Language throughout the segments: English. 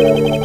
you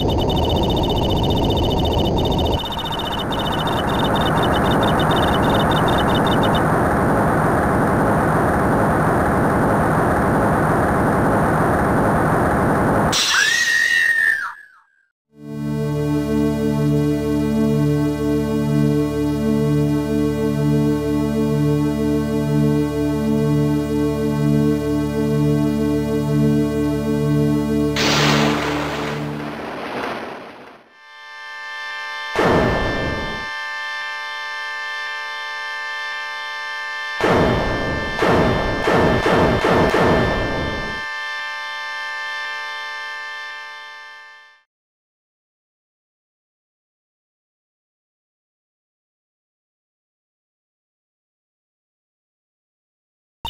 you.